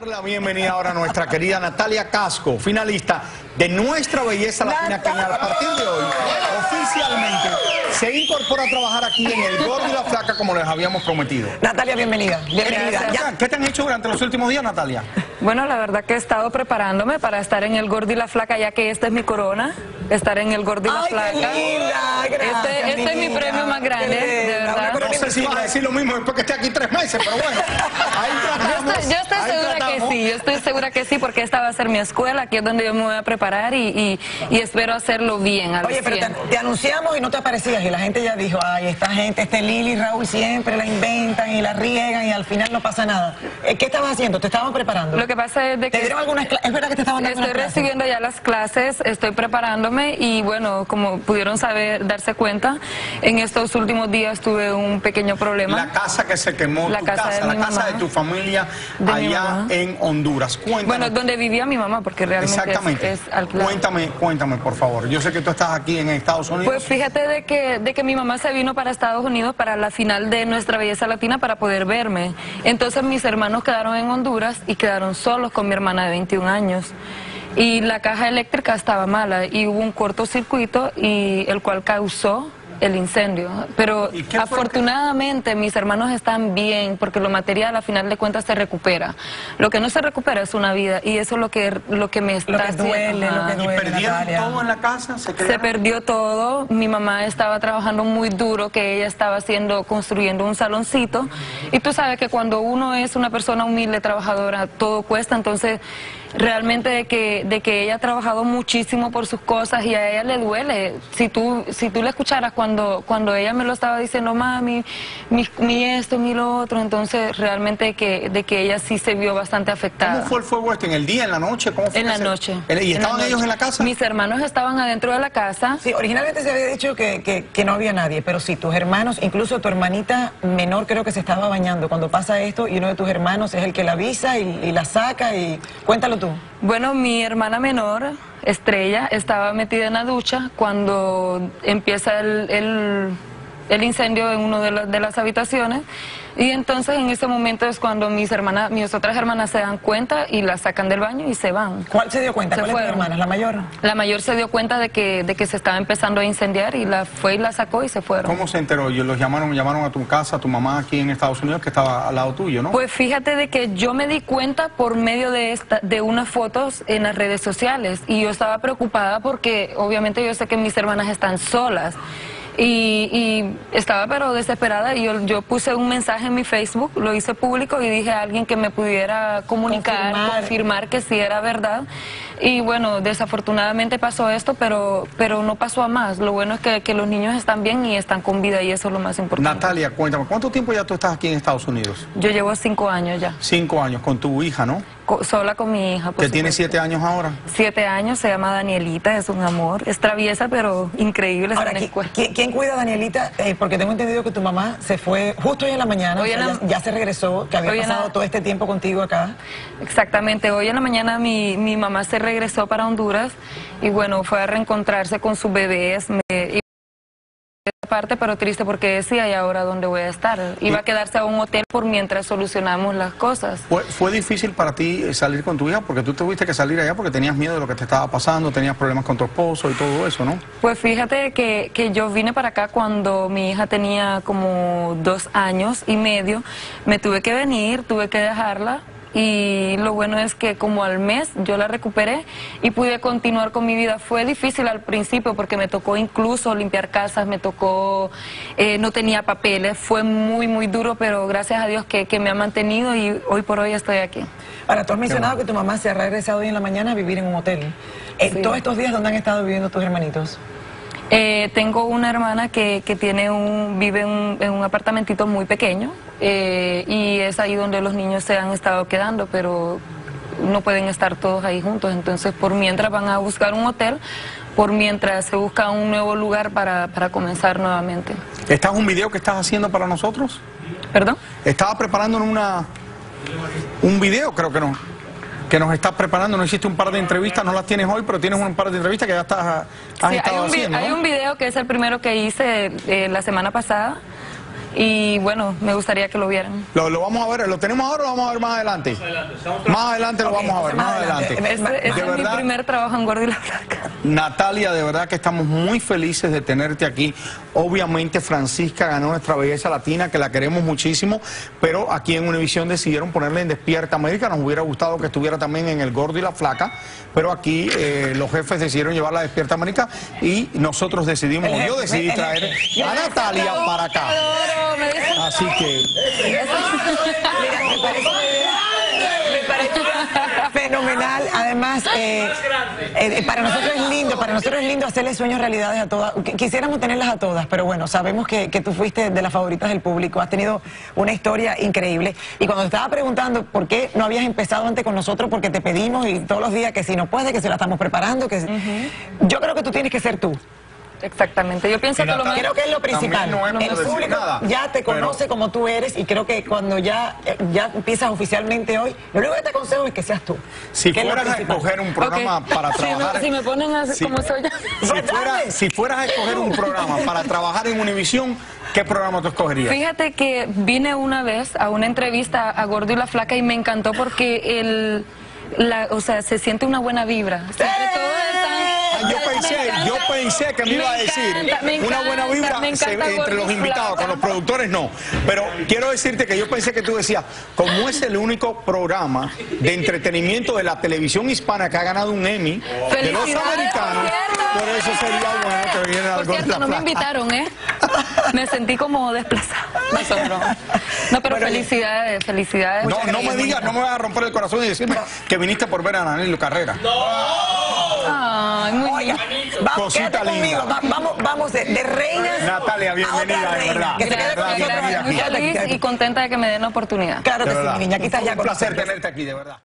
dar la bienvenida ahora a nuestra querida Natalia Casco, finalista de Nuestra Belleza Latina, que a partir de hoy oficialmente se incorpora a trabajar aquí en el Gordo y la Flaca como les habíamos prometido. Natalia, bienvenida. Bienvenida. ¿Qué te han hecho durante los últimos días, Natalia? Bueno, la verdad que he estado preparándome para estar en el Gordo y la Flaca, ya que esta es mi corona, estar en el Gordo y la Ay, Flaca. qué linda, gracias, este, este es mi premio más grande, de verdad. No sé si vas a decir lo mismo después que esté aquí tres meses, pero bueno, ahí Yo tratamos. estoy, yo estoy ahí segura tratamos. que sí, yo estoy segura que sí, porque esta va a ser mi escuela, aquí es donde yo me voy a preparar y, y- y espero hacerlo bien. Oye, pero te, 100. te anunciamos y no te aparecías y la gente ya dijo, ay, esta gente, este Lili y Raúl siempre la inventan y la riegan y al final no pasa nada. Eh, ¿Qué estabas haciendo? ¿Te estaban preparando? Lo que pasa es de ¿Te que... dieron algunas clases? ¿Es verdad que te estaban dando Estoy recibiendo ya las clases, estoy preparándome y bueno, como pudieron saber, darse cuenta, en estos últimos días tuve un pequeño problema. La casa que se quemó, La tu casa casa, de la mi casa mamá. de tu familia De allá en Honduras. Cuéntanos. Bueno, donde vivía mi mamá, porque realmente es- Exactamente. es, alquilado. cuéntame, cuéntame, por favor. Yo sé que tú estás aquí en Estados Unidos. Pues fíjate de que, de que mi mamá se vino para Estados Unidos para la final de Nuestra Belleza Latina para poder verme. Entonces mis hermanos quedaron en Honduras y quedaron solos con mi hermana de 21 años. Y la caja eléctrica estaba mala y hubo un cortocircuito y el cual causó el incendio. Pero ¿Y afortunadamente mis hermanos están bien porque lo material a final de cuentas se recupera. Lo que no se recupera es una vida y eso es lo que, lo que me está Lo que haciendo- duele, lo Ajá. que ¿Y duele, perdieron Natalia. todo en la casa? ¿Se, Se perdió todo. Mi mamá estaba trabajando muy duro, que ella estaba haciendo, construyendo un saloncito. Y tú sabes que cuando uno es una persona humilde, trabajadora, todo cuesta. Entonces, realmente de que, de que ella ha trabajado muchísimo por sus cosas y a ella le duele. Si tú, si tú le escucharas cuando, cuando ella me lo estaba diciendo, mami, mi, mi esto, mi lo otro, entonces realmente de que, de que ella sí se vio bastante afectada. ¿Cómo fue el fuego este? ¿En el día, en la noche? ¿Cómo fue En la se- noche. ¿Y En la estaban ellos noche. en la casa? Mis hermanos estaban adentro de la casa. Sí, originalmente se había dicho que, que- que no había nadie, pero sí, tus hermanos, incluso tu hermanita menor creo que se estaba bañando cuando pasa esto y uno de tus hermanos es el que la avisa y, y la saca y cuéntalo Bueno, mi hermana menor, Estrella, estaba metida en la ducha cuando empieza el- el incendio en una de, las- de las habitaciones. Y entonces en ese momento es cuando mis hermanas, mis otras hermanas se dan cuenta y la sacan del baño y se van. ¿Cuál se dio cuenta? Se ¿Cuál de tus fueron. hermanas? ¿La mayor? La mayor se dio cuenta de que, de que se estaba empezando a incendiar y la fue y la sacó y se fueron. ¿Cómo se enteró? Ellos los llamaron, llamaron a tu casa, a tu mamá aquí en Estados Unidos, que estaba al lado tuyo, ¿no? Pues fíjate de que yo me di cuenta por medio de esta, de unas fotos en las redes sociales y yo estaba preocupada porque obviamente yo sé que mis hermanas están solas y, y estaba pero desesperada y yo, yo puse un mensaje en mi Facebook, lo hice público y dije a alguien que me pudiera comunicar, Confirmar. confirmar, que sí era verdad y bueno, desafortunadamente pasó esto, pero, pero no pasó a más. Lo bueno es que, que los niños están bien y están con vida y eso es lo más importante. Natalia, cuéntame, ¿cuánto tiempo ya tú estás aquí en Estados Unidos? Yo llevo cinco años ya. Cinco años, con tu hija, ¿no? Co- sola con mi hija. Que tiene siete años ahora. Siete años, se llama Danielita, es un amor. Es traviesa, pero increíble. Ahora, está en ¿qui- escuela. ¿quién, quién cuida a Danielita? Eh, porque tengo entendido que tu mamá se fue justo hoy en la mañana, Hoy en la- ya, se regresó, que había Hoy pasado la- todo este tiempo contigo acá. Exactamente, hoy en la mañana mi, mi mamá se regresó para Honduras y bueno, fue a reencontrarse con sus bebés. Me, parte, pero triste porque decía, ¿y ahora dónde voy a estar? Iba a quedarse a un hotel por mientras solucionamos las cosas. ¿Fue, fue difícil para ti salir con tu hija? Porque tú tuviste que salir allá porque tenías miedo de lo que te estaba pasando, tenías problemas con tu esposo y todo eso, ¿no? Pues fíjate que, que yo vine para acá cuando mi hija tenía como dos años y medio. Me tuve que venir, tuve que dejarla. Y lo bueno es que como al mes yo la recuperé y pude continuar con mi vida. Fue difícil al principio porque me tocó incluso limpiar casas, me tocó, eh, no tenía papeles, fue muy, muy duro, pero gracias a Dios que, que me ha mantenido y hoy por hoy estoy aquí. Ahora, tú has mencionado que tu mamá se ha regresado hoy en la mañana a vivir en un hotel. En Sí. todos estos días, ¿dónde han estado viviendo tus hermanitos? Eh, tengo una hermana que, que tiene un, vive en un, en un apartamentito muy pequeño eh, y es ahí donde los niños se han estado quedando, pero no pueden estar todos ahí juntos. Entonces, por mientras van a buscar un hotel, por mientras se busca un nuevo lugar para, para comenzar nuevamente. ¿Este es un video que estás haciendo para nosotros? ¿Perdón? Estaba preparando una, un video, creo que no, que nos estás preparando. No hiciste un par de entrevistas, no las tienes hoy, pero tienes un par de entrevistas que ya estás, has Sí, hay, estado un vi- haciendo. hay un video que es el primero que hice eh, la semana pasada y bueno, me gustaría que lo vieran. Lo, lo vamos a ver, ¿lo tenemos ahora o lo vamos a ver más adelante? Más adelante lo vamos a ver, más más adelante. adelante. Este, este De es mi primer trabajo en Gordo y la Flaca. Natalia, de verdad que estamos muy felices de tenerte aquí. Obviamente Francisca ganó nuestra belleza latina, que la queremos muchísimo, pero aquí en Univisión decidieron ponerle en Despierta América. Nos hubiera gustado que estuviera también en El Gordo y la Flaca, pero aquí eh, los jefes decidieron llevarla a Despierta América y nosotros decidimos, El yo decidí el traer a Natalia para acá. Así que Mira, me parece, me parece fenomenal. Además, eh, eh, para nosotros es lindo, para nosotros es lindo hacerle sueños realidades a todas. Qu- Quisiéramos tenerlas a todas, pero bueno, sabemos que, que tú fuiste de las favoritas del público, has tenido una historia increíble. Y cuando te estaba preguntando por qué no habías empezado antes con nosotros, porque te pedimos y todos los días que si no puede, que se la estamos preparando, que yo creo que tú tienes que ser tú. Exactamente, yo pienso que lo más... Creo que es lo principal. No el público nada, ya te pero- conoce como tú eres y creo que cuando ya, eh, ya empiezas oficialmente hoy, lo único que te aconsejo es que seas tú. si fueras a escoger un programa para Si me- trabajar... si me ponen como soy yo. Si, fuera- dale. si fueras a escoger un programa para trabajar en Univisión, ¿qué programa tú escogerías? Fíjate que vine una vez a una entrevista a Gordo y la Flaca y me encantó porque el, la, o sea, se siente una buena vibra. Siempre yo Me pensé, yo pensé que me iba a decir encanta, una buena vibra se- entre los invitados, con los productores no. Pero quiero decirte que yo pensé que tú decías, como es el único programa de entretenimiento de la televisión hispana que ha ganado un Emmy de los americanos, por por eso sería bueno que viniera Por algo de cierto, la no me invitaron, ¿eh? Me sentí como desplazada. No. No, pero felicidades, felicidades. No, no me digas, no me vas a romper el corazón y decirme que viniste por ver a Danilo Carrera. Ay, muy Oiga, bien. vamos, Cosita quédate linda. conmigo, va- vamos, vamos de, de reinas. Natalia, a bienvenida, de reina. verdad. Que se quede con Gracias, nosotros Muy feliz y contenta de que me den la oportunidad. Claro De que sí, verdad. mi niña, aquí estás ya Un con placer nosotros. tenerte aquí, de verdad.